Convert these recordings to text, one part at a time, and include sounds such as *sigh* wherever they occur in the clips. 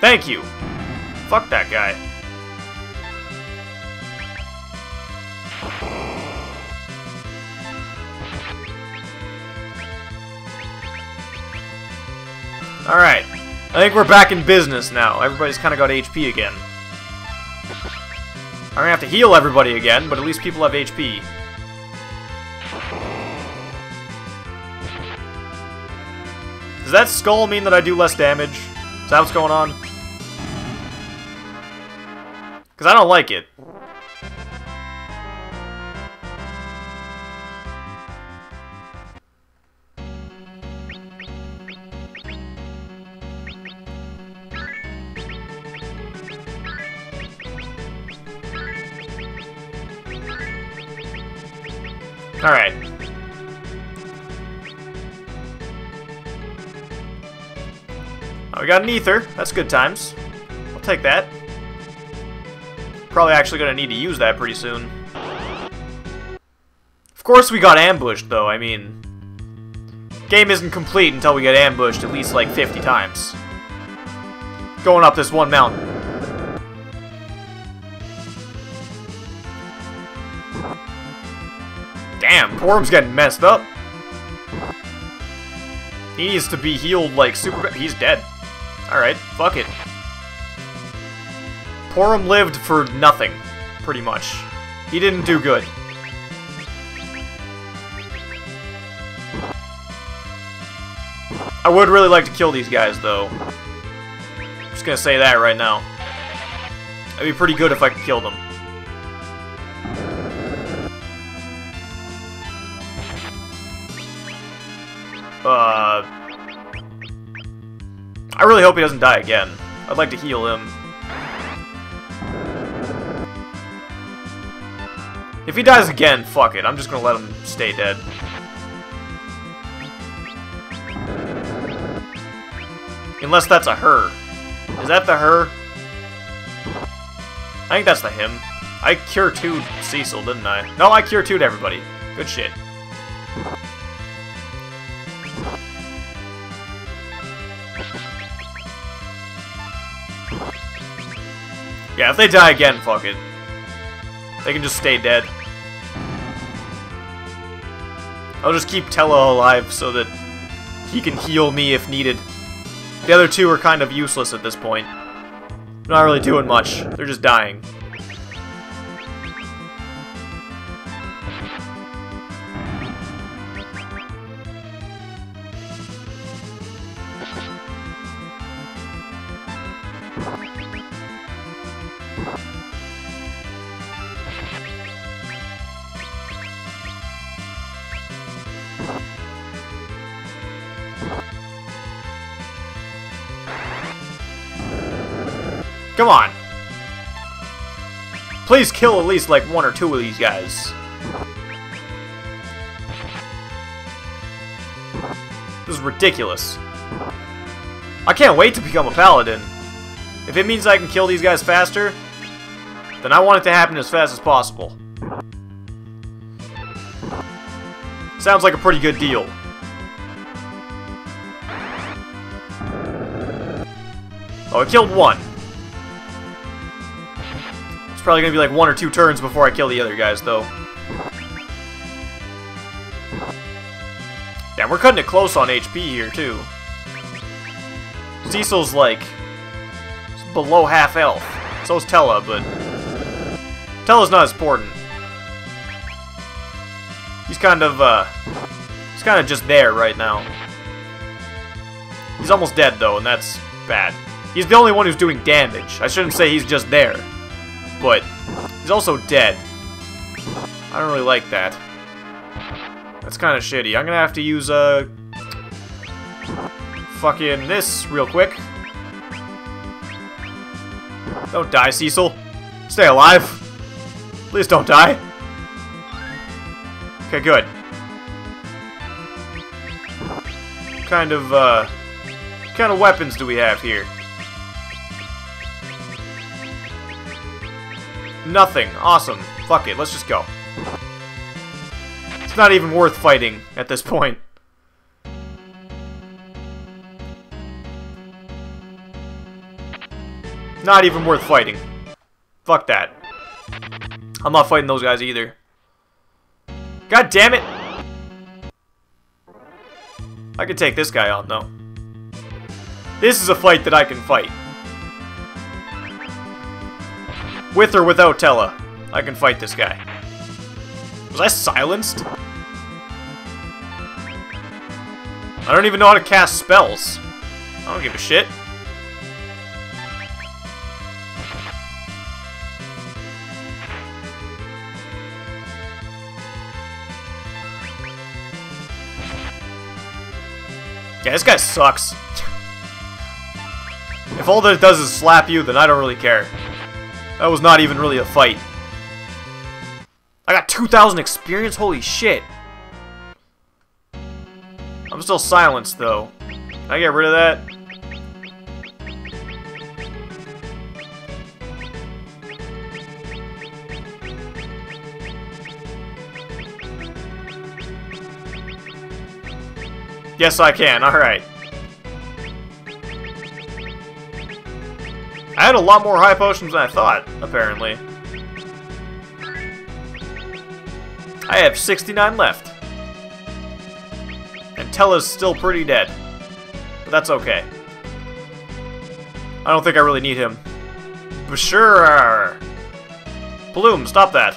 Thank you. Fuck that guy. Alright. I think we're back in business now. Everybody's kind of got HP again. I'm gonna have to heal everybody again, but at least people have HP. Does that skull mean that I do less damage? Is that what's going on? Because I don't like it. Alright. Oh, we got an ether. That's good times. I'll take that. Probably actually gonna need to use that pretty soon. Of course we got ambushed, though. I mean... Game isn't complete until we get ambushed at least like 50 times. Going up this one mountain. Damn, Porom's getting messed up. He needs to be healed like super... He's dead. Alright, fuck it. Porom lived for nothing, pretty much. He didn't do good. I would really like to kill these guys, though. I'm just gonna say that right now. It'd be pretty good if I could kill them. Uh... I really hope he doesn't die again. I'd like to heal him. If he dies again, fuck it. I'm just gonna let him stay dead. Unless that's a her. Is that the her? I think that's the him. I cure 2 Cecil, didn't I? No, I cure 2 to everybody. Good shit. Yeah, if they die again, fuck it. They can just stay dead. I'll just keep Tellah alive so that he can heal me if needed. The other two are kind of useless at this point. Not really doing much. They're just dying. Come on. Please kill at least like one or two of these guys. This is ridiculous. I can't wait to become a paladin. If it means I can kill these guys faster, then I want it to happen as fast as possible. Sounds like a pretty good deal. Oh, I killed one. It's probably gonna be like one or two turns before I kill the other guys, though. Yeah, we're cutting it close on HP here, too. Cecil's, like, below half health. So's Tellah, but... Tellah's not as important. He's kind of, uh... He's kind of just there right now. He's almost dead, though, and that's bad. He's the only one who's doing damage. I shouldn't say he's just there but he's also dead. I don't really like that. That's kind of shitty. I'm gonna have to use, uh... Fucking this real quick. Don't die, Cecil. Stay alive. Please don't die. Okay, good. kind of, uh... Kind of weapons do we have here? Nothing. Awesome. Fuck it, let's just go. It's not even worth fighting at this point. Not even worth fighting. Fuck that. I'm not fighting those guys either. God damn it! I can take this guy on, though. This is a fight that I can fight. With or without Tellah, I can fight this guy. Was I silenced? I don't even know how to cast spells. I don't give a shit. Yeah, this guy sucks. *laughs* if all that it does is slap you, then I don't really care. That was not even really a fight. I got 2,000 experience? Holy shit. I'm still silenced, though. Can I get rid of that? Yes, I can. Alright. I had a lot more high potions than I thought, apparently. I have 69 left. And Tellah's still pretty dead. But that's okay. I don't think I really need him. Sure. Palom, stop that.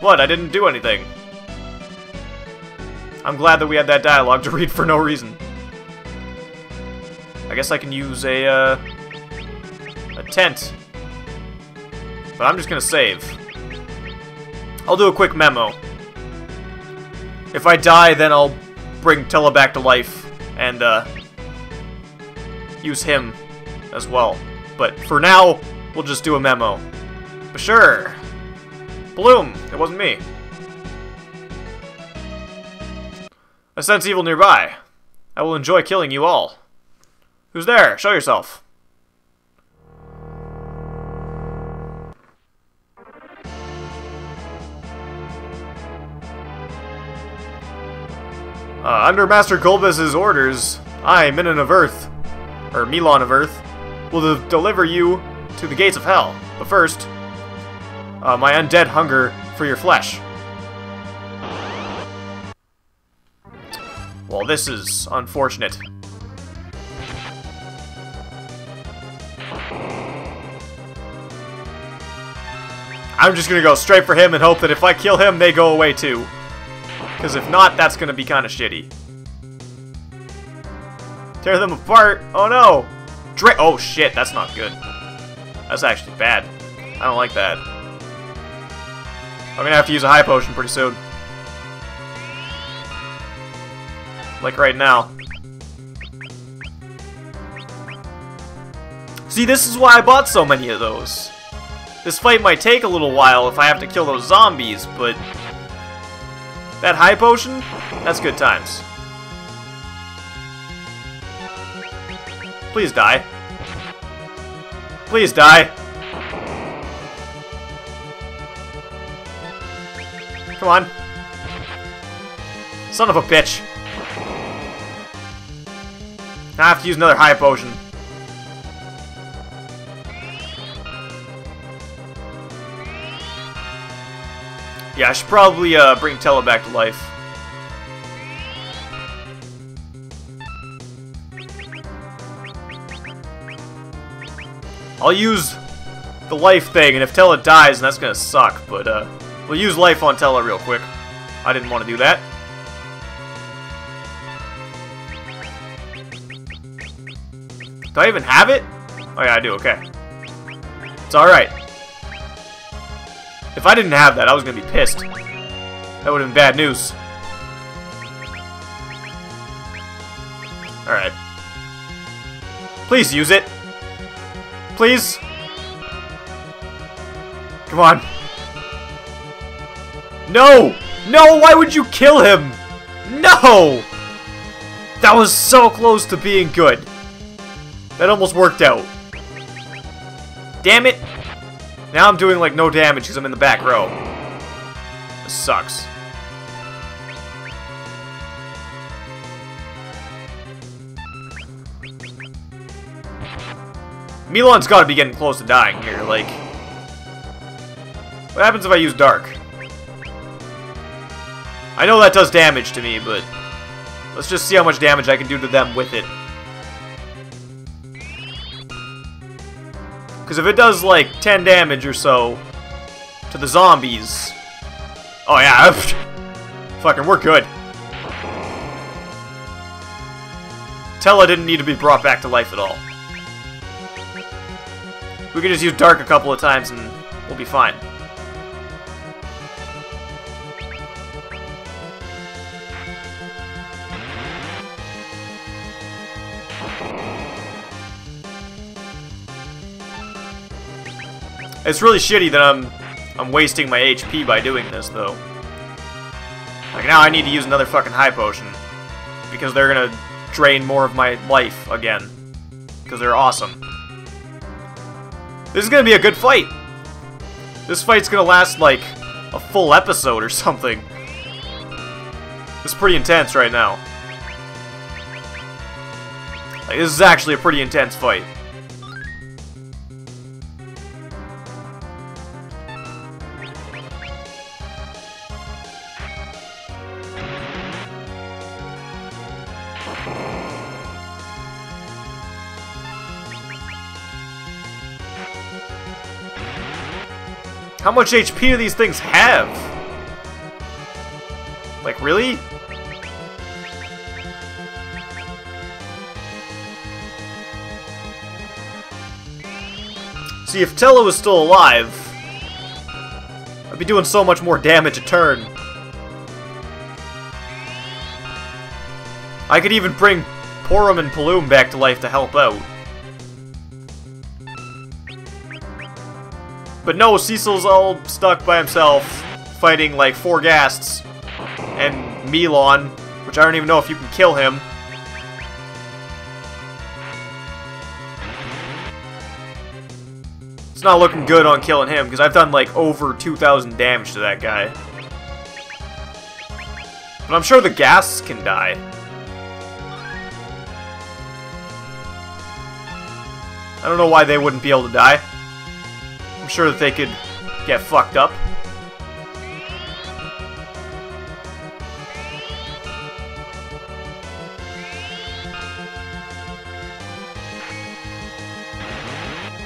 What? I didn't do anything. I'm glad that we had that dialogue to read for no reason. I guess I can use a, uh, a tent. But I'm just gonna save. I'll do a quick memo. If I die, then I'll bring Tellah back to life and, uh, use him as well. But for now, we'll just do a memo. But sure. Palom, it wasn't me. I sense evil nearby. I will enjoy killing you all. Who's there? Show yourself. Uh, under Master Golbez's orders, I, Minun of Earth, or Milon of Earth, will de deliver you to the gates of hell. But first, uh, my undead hunger for your flesh. Well, this is unfortunate. I'm just gonna go straight for him and hope that if I kill him, they go away too. Because if not, that's gonna be kind of shitty. Tear them apart! Oh no! Dra oh shit, that's not good. That's actually bad. I don't like that. I'm gonna have to use a high potion pretty soon. Like right now. See, this is why I bought so many of those. This fight might take a little while if I have to kill those zombies, but... That high potion? That's good times. Please die. Please die. Come on. Son of a bitch. I have to use another high potion. Yeah, I should probably uh, bring Tellah back to life. I'll use the life thing, and if Tellah dies, that's gonna suck, but uh, we'll use life on Tellah real quick. I didn't want to do that. Do I even have it? Oh yeah, I do, okay. It's alright. If I didn't have that, I was gonna be pissed. That would have been bad news. Alright. Please use it. Please. Come on. No! No, why would you kill him? No! That was so close to being good. That almost worked out. Damn it! Now I'm doing like no damage because I'm in the back row. This sucks. Milon's gotta be getting close to dying here, like... What happens if I use Dark? I know that does damage to me, but... Let's just see how much damage I can do to them with it. Because if it does, like, 10 damage or so to the zombies... Oh, yeah. *laughs* Fucking, we're good. Tellah didn't need to be brought back to life at all. We can just use Dark a couple of times and we'll be fine. It's really shitty that I'm I'm wasting my HP by doing this, though. Like, now I need to use another fucking high potion. Because they're gonna drain more of my life again. Because they're awesome. This is gonna be a good fight! This fight's gonna last, like, a full episode or *laughs* something. It's pretty intense right now. Like, this is actually a pretty intense fight. How much HP do these things have? Like, really? See, if Tellah was still alive, I'd be doing so much more damage a turn. I could even bring Porom and Palom back to life to help out. But no, Cecil's all stuck by himself, fighting like four ghasts. And Milon, which I don't even know if you can kill him. It's not looking good on killing him, because I've done like over 2,000 damage to that guy. But I'm sure the ghasts can die. I don't know why they wouldn't be able to die. I'm sure that they could get fucked up.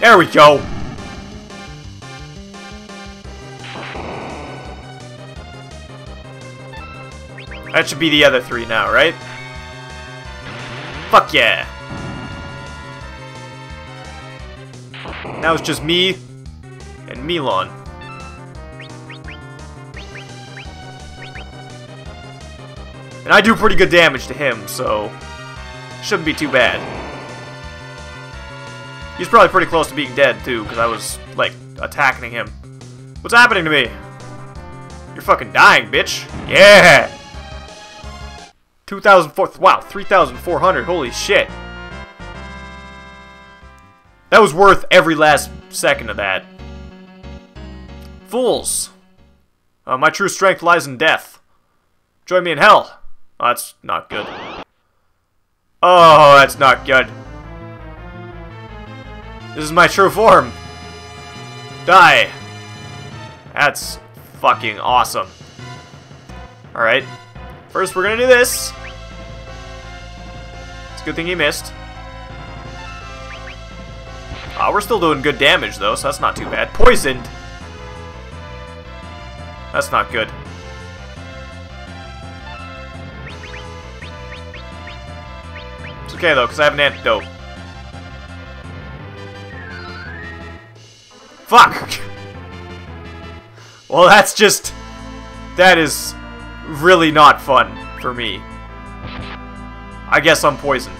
There we go! That should be the other three now, right? Fuck yeah! Now it's just me, and Milon. And I do pretty good damage to him, so shouldn't be too bad. He's probably pretty close to being dead, too, because I was, like, attacking him. What's happening to me? You're fucking dying, bitch. Yeah! 2,004... Wow, 3,400. Holy shit. That was worth every last second of that. Fools! Uh, my true strength lies in death. Join me in hell. Oh, that's not good. Oh, that's not good. This is my true form. Die. That's fucking awesome. Alright. First, we're gonna do this. It's a good thing he missed. Uh, we're still doing good damage, though, so that's not too bad. Poisoned. That's not good. It's okay, though, because I have an antidote. Fuck! *laughs* well, that's just... That is really not fun for me. I guess I'm poisoned.